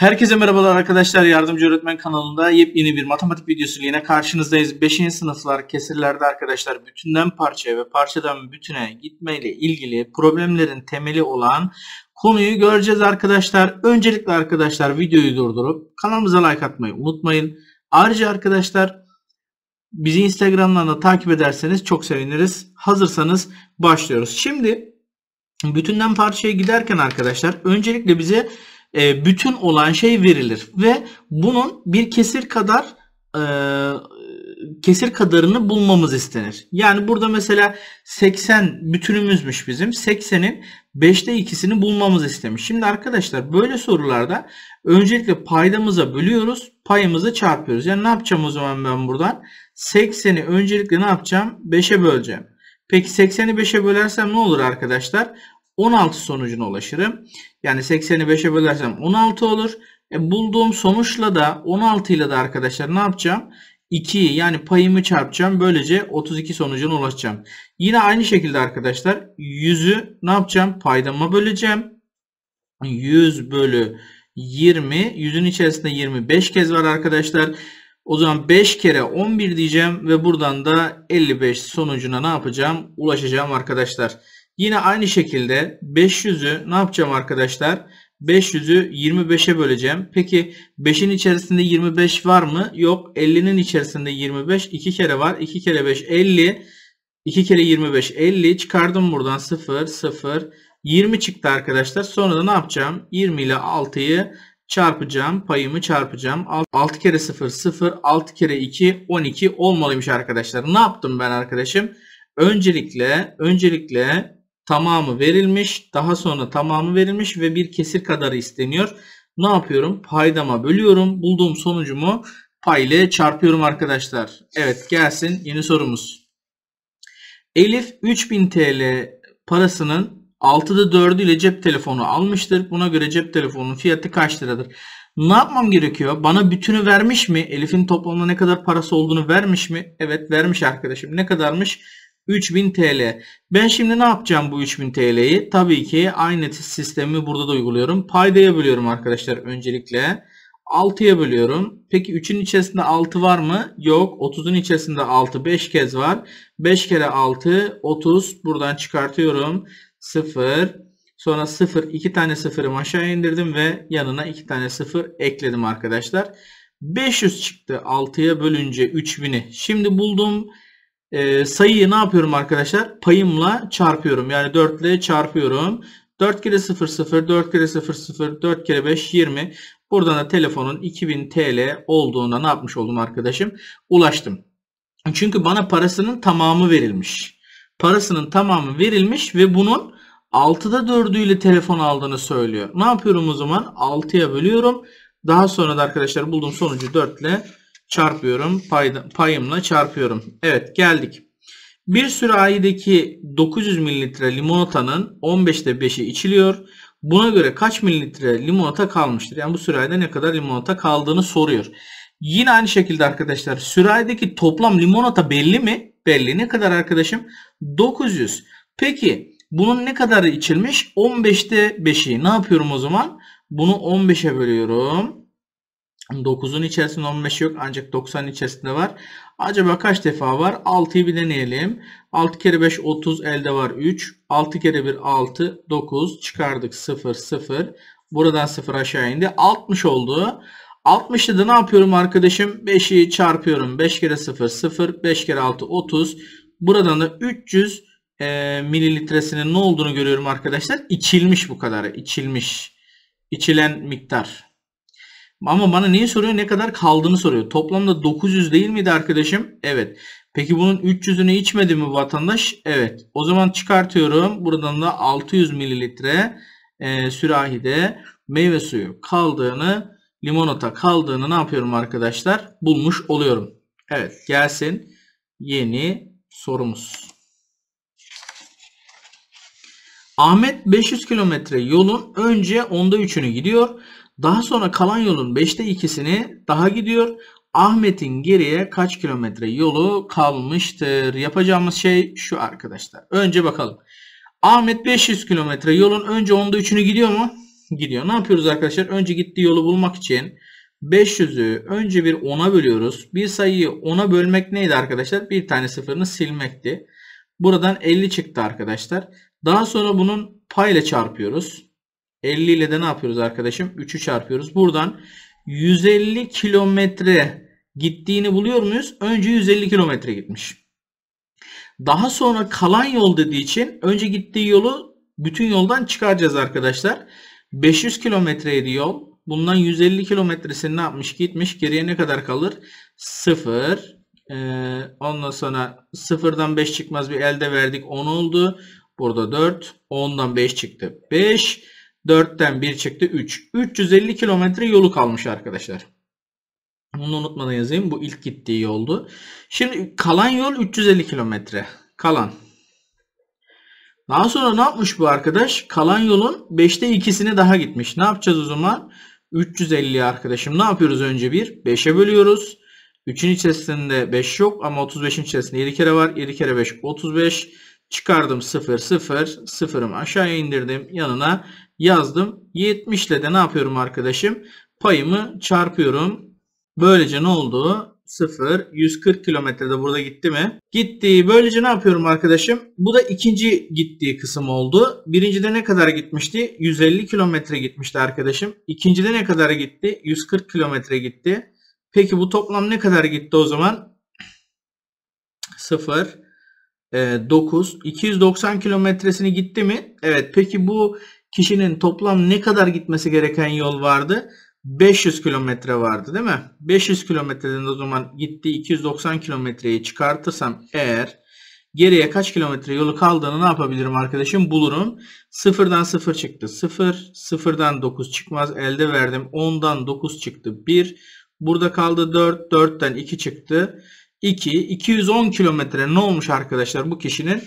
Herkese merhabalar arkadaşlar. Yardımcı Öğretmen kanalında yepyeni bir matematik videosu yine karşınızdayız. 5. sınıflar kesirlerde arkadaşlar bütünden parçaya ve parçadan bütüne gitmeyle ilgili problemlerin temeli olan konuyu göreceğiz arkadaşlar. Öncelikle arkadaşlar videoyu durdurup kanalımıza like atmayı unutmayın. Ayrıca arkadaşlar bizi Instagram'dan da takip ederseniz çok seviniriz. Hazırsanız başlıyoruz. Şimdi bütünden parçaya giderken arkadaşlar öncelikle bize e, bütün olan şey verilir ve bunun bir kesir kadar e, kesir kadarını bulmamız istenir. Yani burada mesela 80 bütünümüzmüş bizim. 80'in 5'te 2'sini bulmamız istemiş. Şimdi arkadaşlar böyle sorularda öncelikle paydamıza bölüyoruz. Payımızı çarpıyoruz. Yani ne yapacağım o zaman ben buradan? 80'i öncelikle ne yapacağım? 5'e böleceğim. Peki 80'i 5'e bölersem ne olur arkadaşlar? 16 sonucuna ulaşırım. Yani 80'i 5'e bölersem 16 olur. E, bulduğum sonuçla da 16 ile de arkadaşlar ne yapacağım? 2'yi yani payımı çarpacağım. Böylece 32 sonucuna ulaşacağım. Yine aynı şekilde arkadaşlar 100'ü ne yapacağım? Paydama böleceğim. 100 bölü 20. 100'ün içerisinde 25 kez var arkadaşlar. O zaman 5 kere 11 diyeceğim ve buradan da 55 sonucuna ne yapacağım? Ulaşacağım arkadaşlar. Yine aynı şekilde 500'ü ne yapacağım arkadaşlar? 500'ü 25'e böleceğim. Peki 5'in içerisinde 25 var mı? Yok. 50'nin içerisinde 25. 2 kere var. 2 kere 5 50. 2 kere 25 50. Çıkardım buradan 0 0. 20 çıktı arkadaşlar. Sonra da ne yapacağım? 20 ile 6'yı çarpacağım. Payımı çarpacağım. 6 kere 0 0. 6 kere 2 12 olmalıymış arkadaşlar. Ne yaptım ben arkadaşım? Öncelikle öncelikle tamamı verilmiş. Daha sonra tamamı verilmiş ve bir kesir kadarı isteniyor. Ne yapıyorum? Paydama bölüyorum. Bulduğum sonucumu pay ile çarpıyorum arkadaşlar. Evet gelsin yeni sorumuz. Elif 3000 TL parasının 6'da 4'ü ile cep telefonu almıştır. Buna göre cep telefonunun fiyatı kaç liradır? Ne yapmam gerekiyor? Bana bütünü vermiş mi? Elif'in toplamda ne kadar parası olduğunu vermiş mi? Evet vermiş arkadaşım. Ne kadarmış? 3000 TL. Ben şimdi ne yapacağım bu 3000 TL'yi? Tabii ki aynı sistemi burada da uyguluyorum. Paydaya bölüyorum arkadaşlar öncelikle. 6'ya bölüyorum. Peki 3'ün içerisinde 6 var mı? Yok. 30'un içerisinde 6 5 kez var. 5 kere 6 30. Buradan çıkartıyorum. 0. Sonra 0 2 tane sıfırımı aşağı indirdim ve yanına 2 tane 0 ekledim arkadaşlar. 500 çıktı 6'ya bölünce 3000'i. Şimdi bulduğum e, sayıyı ne yapıyorum arkadaşlar? Payımla çarpıyorum. Yani 4 ile çarpıyorum. 4 kere 0 0, 4 kere 0 0, 4 kere 5 20. Buradan da telefonun 2000 TL olduğuna ne yapmış oldum arkadaşım? Ulaştım. Çünkü bana parasının tamamı verilmiş. Parasının tamamı verilmiş ve bunun 6'da 4'ü ile telefon aldığını söylüyor. Ne yapıyorum o zaman? 6'ya bölüyorum. Daha sonra da arkadaşlar bulduğum sonucu 4 ile çarpıyorum. Payda, payımla çarpıyorum. Evet geldik. Bir sürahideki 900 mililitre limonatanın 15'te 5'i içiliyor. Buna göre kaç mililitre limonata kalmıştır? Yani bu sürahide ne kadar limonata kaldığını soruyor. Yine aynı şekilde arkadaşlar sürahideki toplam limonata belli mi? Belli. Ne kadar arkadaşım? 900. Peki bunun ne kadarı içilmiş? 15'te 5'i. Ne yapıyorum o zaman? Bunu 15'e bölüyorum. 9'un içerisinde 15 yok ancak 90'ın içerisinde var. Acaba kaç defa var? 6'yı bir deneyelim. 6 kere 5 30 elde var 3. 6 kere 1 6 9 çıkardık 0 0. Buradan 0 aşağı indi. 60 oldu. 60'ı da ne yapıyorum arkadaşım? 5'i çarpıyorum. 5 kere 0 0. 5 kere 6 30. Buradan da 300 e, mililitresinin ne olduğunu görüyorum arkadaşlar. İçilmiş bu kadar. İçilmiş. İçilen miktar. Ama bana neyi soruyor? Ne kadar kaldığını soruyor. Toplamda 900 değil miydi arkadaşım? Evet. Peki bunun 300'ünü içmedi mi vatandaş? Evet. O zaman çıkartıyorum. Buradan da 600 mililitre e, sürahide meyve suyu kaldığını, limonata kaldığını ne yapıyorum arkadaşlar? Bulmuş oluyorum. Evet gelsin yeni sorumuz. Ahmet 500 kilometre yolun önce onda 3'ünü gidiyor. Daha sonra kalan yolun 5'te 2'sini daha gidiyor. Ahmet'in geriye kaç kilometre yolu kalmıştır? Yapacağımız şey şu arkadaşlar. Önce bakalım. Ahmet 500 kilometre yolun önce 10'da 3'ünü gidiyor mu? gidiyor. Ne yapıyoruz arkadaşlar? Önce gittiği yolu bulmak için 500'ü önce bir 10'a bölüyoruz. Bir sayıyı 10'a bölmek neydi arkadaşlar? Bir tane sıfırını silmekti. Buradan 50 çıktı arkadaşlar. Daha sonra bunun pay ile çarpıyoruz. 50 ile de ne yapıyoruz arkadaşım? 3'ü çarpıyoruz. Buradan 150 kilometre gittiğini buluyor muyuz? Önce 150 kilometre gitmiş. Daha sonra kalan yol dediği için önce gittiği yolu bütün yoldan çıkaracağız arkadaşlar. 500 kilometreydi yol. Bundan 150 kilometresini ne yapmış? Gitmiş. Geriye ne kadar kalır? 0. Ee, ondan sonra 0'dan 5 çıkmaz bir elde verdik. 10 oldu. Burada 4. 10'dan 5 çıktı. 5. 4'ten 1 çıktı. 3. 350 kilometre yolu kalmış arkadaşlar. Bunu unutmadan yazayım. Bu ilk gittiği yoldu. Şimdi kalan yol 350 kilometre. Kalan. Daha sonra ne yapmış bu arkadaş? Kalan yolun 5'te 2'sini daha gitmiş. Ne yapacağız o zaman? 350 arkadaşım. Ne yapıyoruz önce bir? 5'e bölüyoruz. 3'ün içerisinde 5 yok ama 35'in içerisinde 7 kere var. 7 kere 5 35. Çıkardım 0 0. Sıfırımı aşağıya indirdim. Yanına yazdım. 70 ile de ne yapıyorum arkadaşım? Payımı çarpıyorum. Böylece ne oldu? 0, 140 kilometrede burada gitti mi? Gitti. Böylece ne yapıyorum arkadaşım? Bu da ikinci gittiği kısım oldu. Birincide ne kadar gitmişti? 150 kilometre gitmişti arkadaşım. İkincide ne kadar gitti? 140 kilometre gitti. Peki bu toplam ne kadar gitti o zaman? 0, 9, 290 kilometresini gitti mi? Evet. Peki bu kişinin toplam ne kadar gitmesi gereken yol vardı? 500 kilometre vardı değil mi? 500 kilometreden o zaman gitti 290 kilometreyi çıkartırsam eğer geriye kaç kilometre yolu kaldığını ne yapabilirim arkadaşım? Bulurum. Sıfırdan 0 çıktı. 0. Sıfırdan 9 çıkmaz. Elde verdim. 10'dan 9 çıktı. 1. Burada kaldı 4. 4'ten 2 çıktı. 2. 210 kilometre ne olmuş arkadaşlar bu kişinin?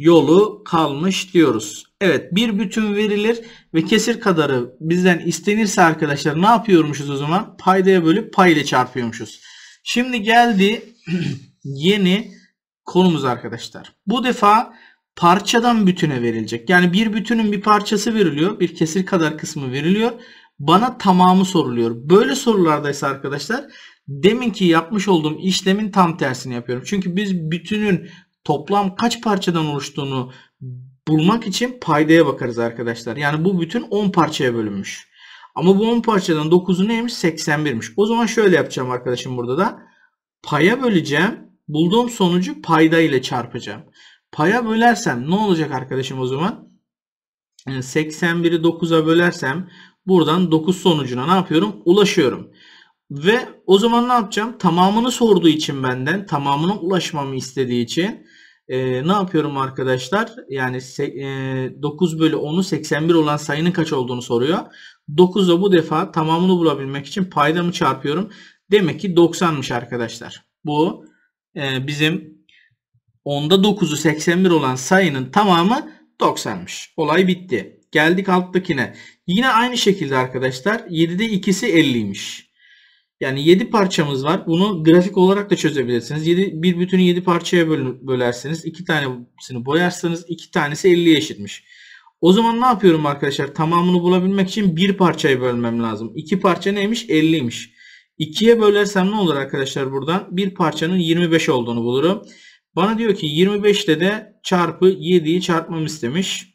yolu kalmış diyoruz. Evet bir bütün verilir ve kesir kadarı bizden istenirse arkadaşlar ne yapıyormuşuz o zaman? Paydaya bölüp pay ile çarpıyormuşuz. Şimdi geldi yeni konumuz arkadaşlar. Bu defa parçadan bütüne verilecek. Yani bir bütünün bir parçası veriliyor. Bir kesir kadar kısmı veriliyor. Bana tamamı soruluyor. Böyle sorularda ise arkadaşlar deminki yapmış olduğum işlemin tam tersini yapıyorum. Çünkü biz bütünün toplam kaç parçadan oluştuğunu bulmak için paydaya bakarız arkadaşlar. Yani bu bütün 10 parçaya bölünmüş. Ama bu 10 parçadan 9'u neymiş? 81'miş. O zaman şöyle yapacağım arkadaşım burada da. Paya böleceğim. Bulduğum sonucu payda ile çarpacağım. Paya bölersem ne olacak arkadaşım o zaman? 81'i 9'a bölersem buradan 9 sonucuna ne yapıyorum? Ulaşıyorum. Ve o zaman ne yapacağım? Tamamını sorduğu için benden, tamamına ulaşmamı istediği için e, ne yapıyorum arkadaşlar? Yani e, 9 bölü 10'u 81 olan sayının kaç olduğunu soruyor. 9'a bu defa tamamını bulabilmek için paydamı çarpıyorum. Demek ki 90'mış arkadaşlar. Bu e, bizim 10'da 9'u 81 olan sayının tamamı 90'mış. Olay bitti. Geldik alttakine. Yine aynı şekilde arkadaşlar 7'de ikisi 50'ymiş. Yani 7 parçamız var. Bunu grafik olarak da çözebilirsiniz. 7, bir bütünü 7 parçaya böl bölersiniz. 2 tanesini boyarsanız 2 tanesi 50'ye eşitmiş. O zaman ne yapıyorum arkadaşlar? Tamamını bulabilmek için bir parçayı bölmem lazım. 2 parça neymiş? 50'ymiş. 2'ye bölersem ne olur arkadaşlar buradan? Bir parçanın 25 olduğunu bulurum. Bana diyor ki 25 ile de çarpı 7'yi çarpmam istemiş.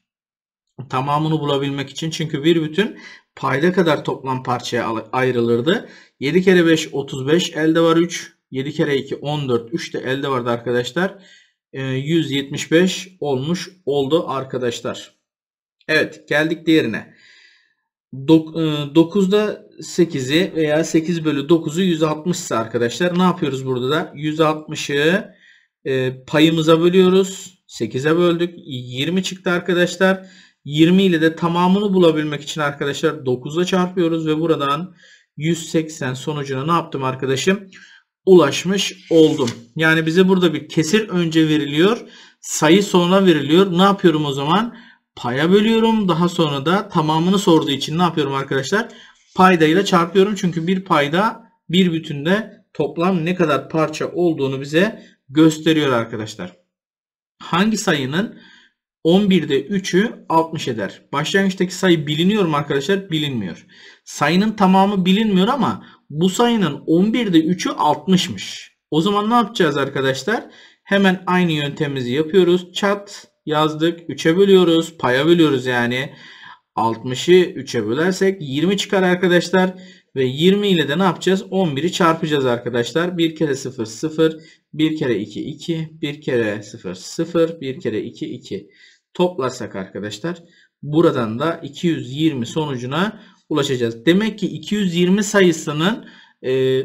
Tamamını bulabilmek için. Çünkü bir bütün payda kadar toplam parçaya ayrılırdı. 7 kere 5 35 elde var 3. 7 kere 2 14 3 de elde vardı arkadaşlar. 175 ee, olmuş oldu arkadaşlar. Evet geldik diğerine. 9'da 8'i veya 8 bölü 9'u 160 ise arkadaşlar ne yapıyoruz burada da? 160'ı e, payımıza bölüyoruz. 8'e böldük. 20 çıktı arkadaşlar. 20 ile de tamamını bulabilmek için arkadaşlar 9'a çarpıyoruz ve buradan 180 sonucuna ne yaptım arkadaşım? Ulaşmış oldum. Yani bize burada bir kesir önce veriliyor. Sayı sonra veriliyor. Ne yapıyorum o zaman? Paya bölüyorum. Daha sonra da tamamını sorduğu için ne yapıyorum arkadaşlar? Paydayla çarpıyorum. Çünkü bir payda bir bütünde toplam ne kadar parça olduğunu bize gösteriyor arkadaşlar. Hangi sayının 11'de 3'ü 60 eder. Başlangıçtaki sayı biliniyor mu arkadaşlar? Bilinmiyor. Sayının tamamı bilinmiyor ama bu sayının 11'de 3'ü 60'mış. O zaman ne yapacağız arkadaşlar? Hemen aynı yöntemimizi yapıyoruz. Çat yazdık. 3'e bölüyoruz. Paya bölüyoruz yani. 60'ı 3'e bölersek 20 çıkar arkadaşlar. Ve 20 ile de ne yapacağız? 11'i çarpacağız arkadaşlar. 1 kere 0 0, 1 kere 2 2, 1 kere 0 0, 1 kere 2 2. Toplarsak arkadaşlar buradan da 220 sonucuna ulaşacağız. Demek ki 220 sayısının e,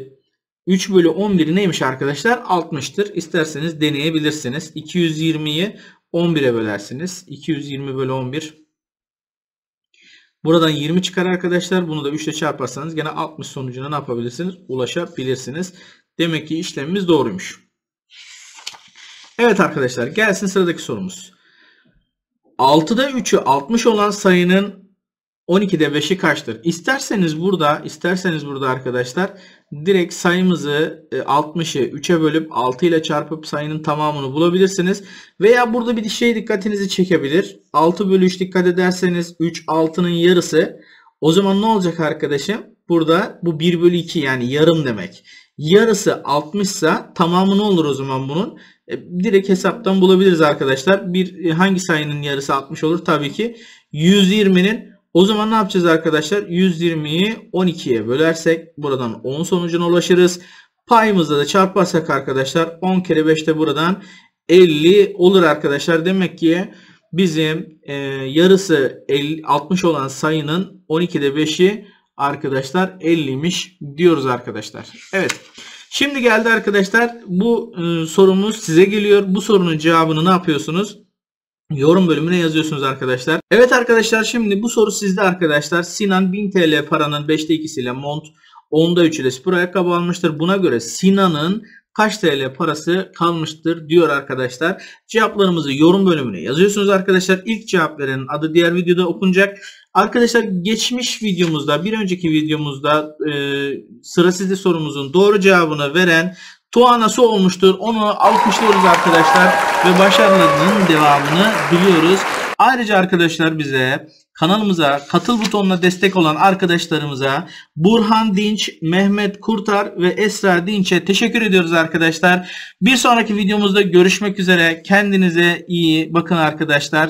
3 bölü 11'i neymiş arkadaşlar? 60'tır. İsterseniz deneyebilirsiniz. 220'yi 11'e bölersiniz. 220 bölü 11 Buradan 20 çıkar arkadaşlar. Bunu da 3 ile çarparsanız gene 60 sonucuna ne yapabilirsiniz? Ulaşabilirsiniz. Demek ki işlemimiz doğruymuş. Evet arkadaşlar gelsin sıradaki sorumuz. 6'da 3'ü 60 olan sayının 12'de 5'i kaçtır? İsterseniz burada, isterseniz burada arkadaşlar direkt sayımızı 60'ı e, 3'e bölüp 6 ile çarpıp sayının tamamını bulabilirsiniz. Veya burada bir şey dikkatinizi çekebilir. 6 bölü 3 dikkat ederseniz 3 6'nın yarısı. O zaman ne olacak arkadaşım? Burada bu 1 bölü 2 yani yarım demek. Yarısı 60 ise tamamı ne olur o zaman bunun? E, direkt hesaptan bulabiliriz arkadaşlar. Bir e, hangi sayının yarısı 60 olur? Tabii ki 120'nin o zaman ne yapacağız arkadaşlar? 120'yi 12'ye bölersek buradan 10 sonucuna ulaşırız. Payımızda da çarparsak arkadaşlar 10 kere 5'te buradan 50 olur arkadaşlar. Demek ki bizim e, yarısı 50, 60 olan sayının 12'de 5'i arkadaşlar 50'ymiş diyoruz arkadaşlar. Evet. Şimdi geldi arkadaşlar bu e, sorumuz size geliyor. Bu sorunun cevabını ne yapıyorsunuz? Yorum bölümüne yazıyorsunuz arkadaşlar. Evet arkadaşlar şimdi bu soru sizde arkadaşlar. Sinan 1000 TL paranın 5'te 2'siyle mont 10'da 3 ile spor ayakkabı almıştır. Buna göre Sinan'ın kaç TL parası kalmıştır diyor arkadaşlar. Cevaplarımızı yorum bölümüne yazıyorsunuz arkadaşlar. İlk cevap verenin adı diğer videoda okunacak. Arkadaşlar geçmiş videomuzda bir önceki videomuzda e, sıra sizde sorumuzun doğru cevabını veren Tuanası olmuştur. Onu alkışlıyoruz arkadaşlar ve başarılarının devamını diliyoruz. Ayrıca arkadaşlar bize kanalımıza katıl butonuna destek olan arkadaşlarımıza Burhan Dinç, Mehmet Kurtar ve Esra Dinç'e teşekkür ediyoruz arkadaşlar. Bir sonraki videomuzda görüşmek üzere. Kendinize iyi bakın arkadaşlar.